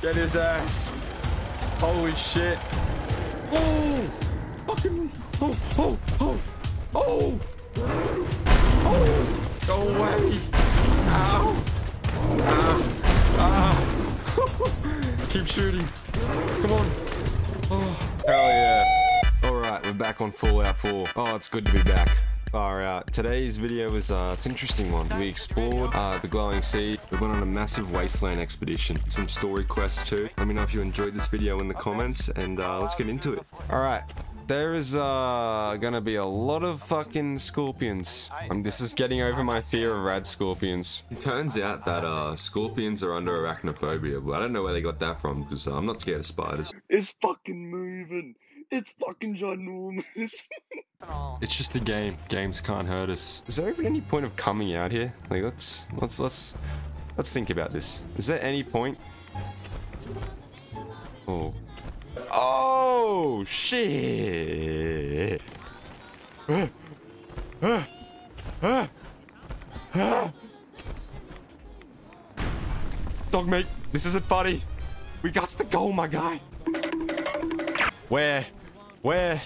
Get his ass. Holy shit. Oh! Fucking. Oh, oh, oh, oh! Oh! Go away! Ow! Ah! Ah! Keep shooting. Come on. Oh, hell yeah. Alright, we're back on Fallout 4. Oh, it's good to be back. Far out. Today's video was uh, it's an interesting one. We explored uh, the glowing sea. We went on a massive wasteland expedition. Some story quests too. Let me know if you enjoyed this video in the comments, and uh, let's get into it. All right. There is uh, gonna be a lot of fucking scorpions. Um, this is getting over my fear of rad scorpions. It turns out that uh, scorpions are under arachnophobia, but I don't know where they got that from because uh, I'm not scared of spiders. It's fucking moving. It's fucking ginormous. It's just a game. Games can't hurt us. Is there even any point of coming out here? Like, let's let's let's let's think about this. Is there any point? Oh. Oh shit! Dog mate, this isn't funny. We got to go, my guy. Where? Where?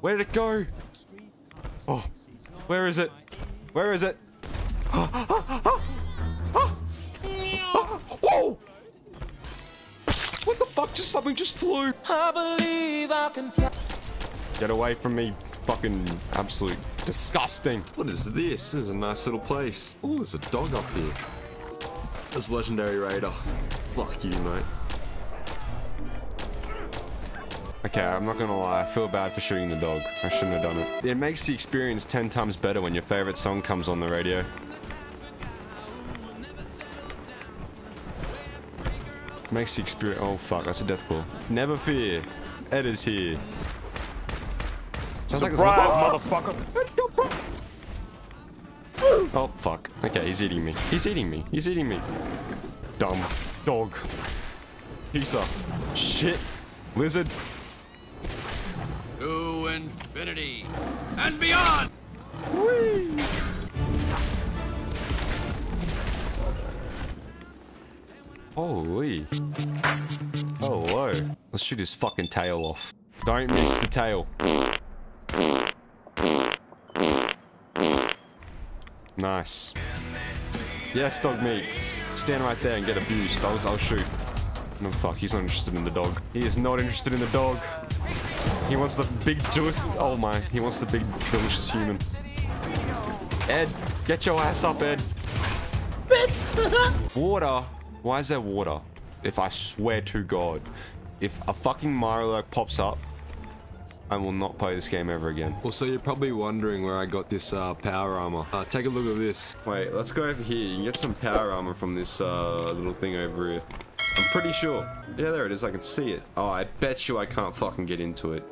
Where did it go? Where is it? Where is it? Whoa! What the fuck? Just something just flew. I believe I can fly. Get away from me, fucking absolute disgusting. What is this? This is a nice little place. Oh, there's a dog up here. This legendary raider. Fuck you, mate. Okay, I'm not gonna lie, I feel bad for shooting the dog. I shouldn't have done it. It makes the experience 10 times better when your favorite song comes on the radio. Makes the experience- oh fuck, that's a death claw. Never fear, Ed is here. Sounds like Surprise, motherfucker. Oh fuck. Okay, he's eating me. He's eating me. He's eating me. Dumb dog. Pizza. Shit. Lizard. To infinity and beyond! Holy. Hello. Let's shoot his fucking tail off. Don't miss the tail. Nice. Yes, dog meat. Stand right there and get abused. I'll, I'll shoot. No, fuck. He's not interested in the dog. He is not interested in the dog. He wants the big delicious. Oh my. He wants the big delicious human. Ed, get your ass up, Ed. Water. Why is there water? If I swear to God, if a fucking Mirelurk pops up, I will not play this game ever again. Also, you're probably wondering where I got this uh, power armor. Uh, take a look at this. Wait, let's go over here. You can get some power armor from this uh, little thing over here. I'm pretty sure. Yeah, there it is. I can see it. Oh, I bet you I can't fucking get into it.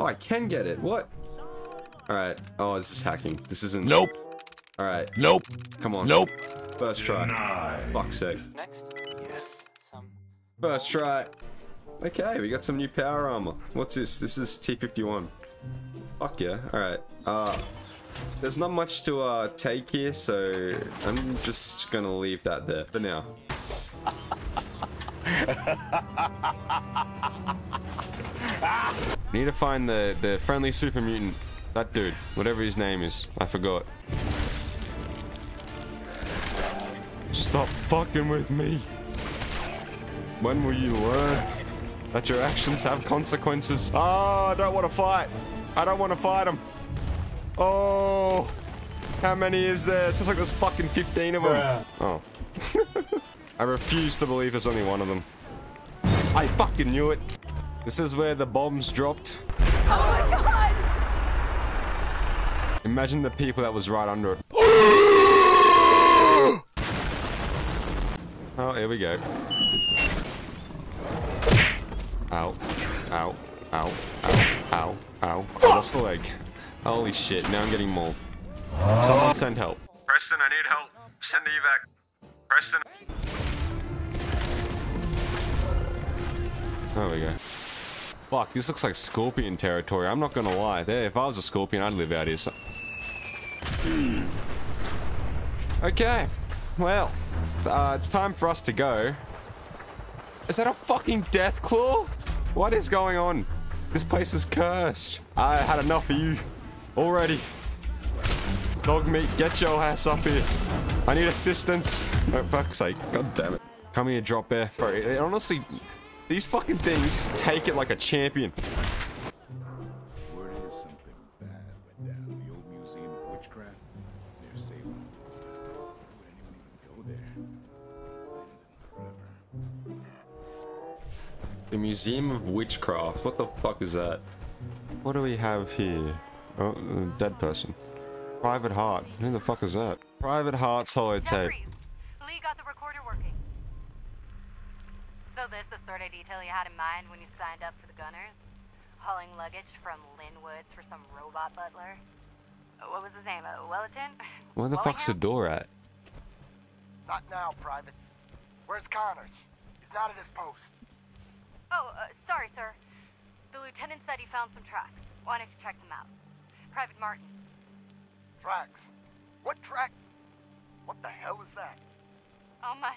Oh, I can get it. What? Alright. Oh, this is hacking. This isn't... Nope. Alright. Nope. Come on. Nope. First try. Fuck's sake. Next? Yes. Some. First try. Okay, we got some new power armor. What's this? This is T51. Fuck yeah. Alright. Uh, there's not much to uh, take here, so I'm just gonna leave that there for now. Need to find the, the friendly super mutant. That dude. Whatever his name is. I forgot. Stop fucking with me. When will you learn that your actions have consequences? Oh, I don't want to fight. I don't want to fight him. Oh, how many is there? It sounds like there's fucking 15 of them. Oh. I refuse to believe there's only one of them. I fucking knew it. This is where the bombs dropped. Oh my god! Imagine the people that was right under it. Oh, here we go. Ow. Ow. Ow. Ow. Ow. Ow. I lost the leg. Holy shit, now I'm getting more. Someone send help. Preston, I need help. Send the evac. Preston. There we go. Fuck, this looks like scorpion territory. I'm not gonna lie. There, if I was a scorpion, I'd live out here. So okay. Well, uh, it's time for us to go Is that a fucking death claw? What is going on? This place is cursed. I had enough of you already. Dog meat, get your ass up here. I need assistance. Oh, fuck's sake. God damn it. Come here, drop bear. Bro, it- honestly, these fucking things take it like a champion. Word is something bad went down the old Museum of Witchcraft near Salem. Would anyone even go there? The Museum of Witchcraft. What the fuck is that? What do we have here? Oh, a dead person. Private Heart. Who the fuck is that? Private Heart's holotape. Jeffries, Lee got the recorder working. So this the sort of detail you had in mind signed up for the Gunners? Hauling luggage from Lynn Woods for some robot butler? Uh, What was his name? Uh, Wellerton? Where the fuck's the door at? Not now, Private. Where's Connors? He's not at his post. Oh, uh, sorry, sir. The lieutenant said he found some tracks. Wanted to check them out. Private Martin. Tracks. What track? What the hell is that? Oh my.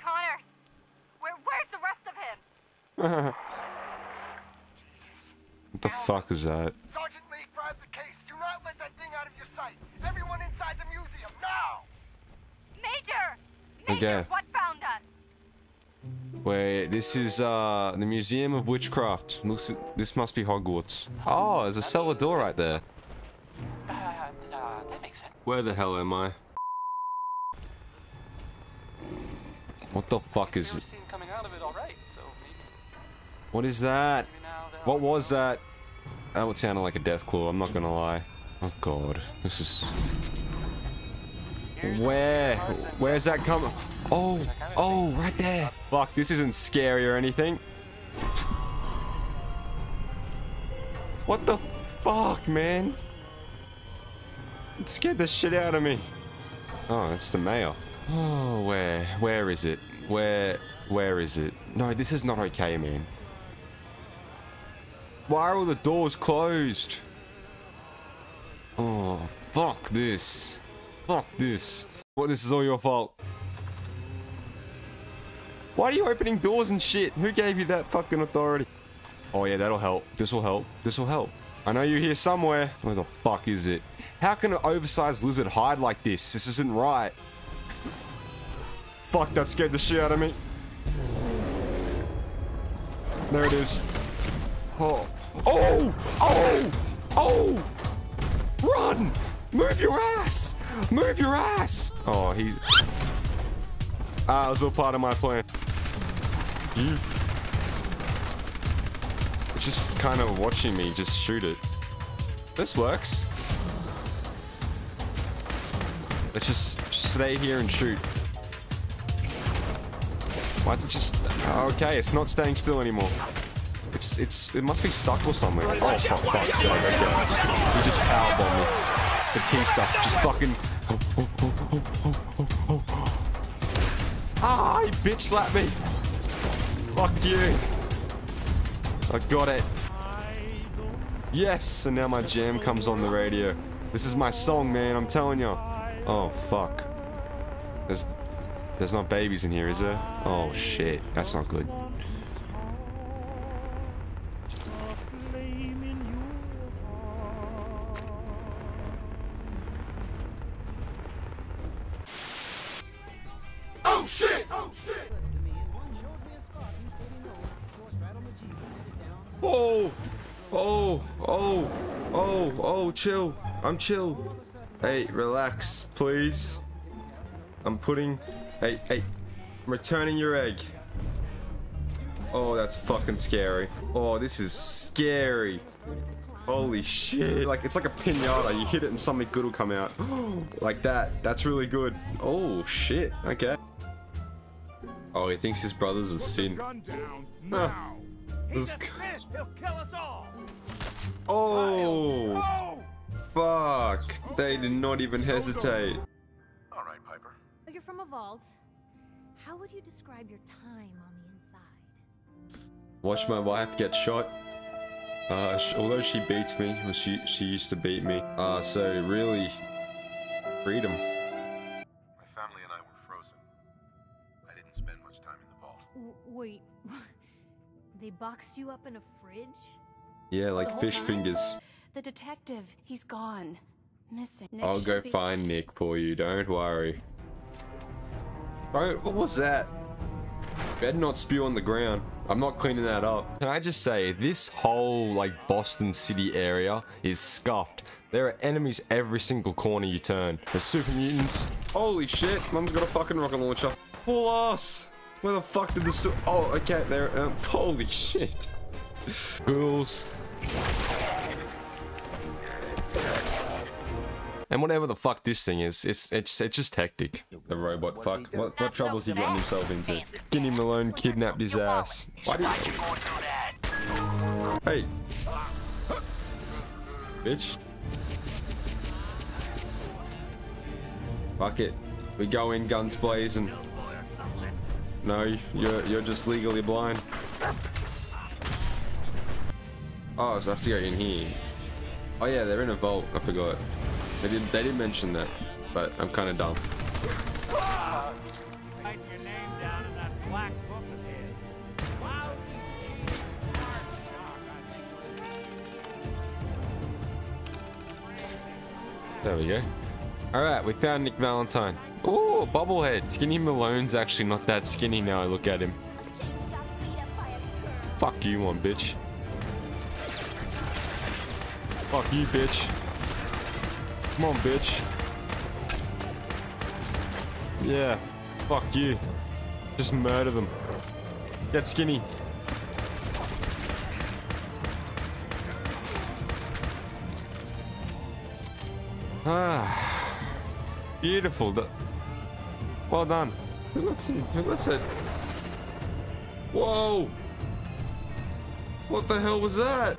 Connors! Where, where's the rest of him? What the fuck is that? Sergeant Lee, grab the case. Do not let that thing out of your sight. Everyone inside the museum, now! Major! Major, Okay. what found us? Wait, this is uh the Museum of Witchcraft. Looks, this must be Hogwarts. Oh, there's a cellar door right there. Uh, uh, that makes sense. Where the hell am I? What the fuck is it? coming out of it all right, so maybe, What is that? What was that? That would sound like a death claw, I'm not gonna lie. Oh god, this is... Where? Where's that coming? Oh, oh, right there. Fuck, this isn't scary or anything. What the fuck, man? It scared the shit out of me. Oh, that's the mail. Oh, where? Where is it? Where? Where is it? No, this is not okay, man. Why are all the doors closed? Oh, fuck this. Fuck this. Well, this is all your fault. Why are you opening doors and shit? Who gave you that fucking authority? Oh yeah, that'll help. This will help. This will help. I know you're here somewhere. Where the fuck is it? How can an oversized lizard hide like this? This isn't right. Fuck, that scared the shit out of me. There it is. Oh. Oh! Oh! Oh! Run! Move your ass! Move your ass! Oh, he's... Ah, it was all part of my plan. You... Just kind of watching me just shoot it. This works. Let's just stay here and shoot. Why is it just... Okay, it's not staying still anymore. It's, it's, it must be stuck or something. Oh, for fuck's sake, okay. You just powerbombed me. The T stuff, just fucking... Ah, he bitch slapped me. Fuck you. I got it. Yes, and now my jam comes on the radio. This is my song, man, I'm telling you. Oh, fuck. There's, there's not babies in here, is there? Oh, shit. That's not good. Oh, oh, oh, chill. I'm chill. Hey, relax, please. I'm putting. Hey, hey, I'm returning your egg. Oh, that's fucking scary. Oh, this is scary. Holy shit. Like, it's like a pinata. You hit it and something good will come out. like that. That's really good. Oh, shit. Okay. Oh, he thinks his brother's a sin. Huh. This is- He'll kill us all. Oh! Fuck! They did not even hesitate. All right, Piper. You're from a vault. How would you describe your time on the inside? Watch my wife get shot. Uh, sh although she beats me, well, she she used to beat me. Uh, so really, freedom. My family and I were frozen. I didn't spend much time in the vault. W- were Sorry. they boxed you up in a fridge? Yeah, like fish fingers. The detective, he's gone. Missing. Nick I'll go find Nick for you, don't worry. Bro, what was that? Better not spew on the ground. I'm not cleaning that up. Can I just say, this whole like Boston City area is scuffed. There are enemies every single corner you turn. There's super mutants. Holy shit, mum's got a fucking rocket launcher. Full ass. Where the fuck did the su- Oh, okay, there. Um, holy shit. Ghouls. And whatever the fuck this thing is, it's it's it's just hectic. The robot fuck. What what troubles he gotten himself into? Skinny Malone kidnapped his ass. Why did Hey. Bitch. Fuck it. We go in guns blazing. No, you're you're just legally blind. Oh, so I have to go in here. Oh yeah, they're in a vault. I forgot. They did. They did mention that, but I'm kind of dumb. Write your name down in that black book of his. Lousy, cheap, hard knock, I think. There we go. All right, we found Nick Valentine. Ooh, bobblehead. Skinny Malone's actually not that skinny now. I look at him. Fuck you, one bitch. Fuck you, bitch. Come on, bitch. Yeah. Fuck you. Just murder them. Get skinny. Ah. Beautiful. Well done. Who got said? Whoa! What the hell was that?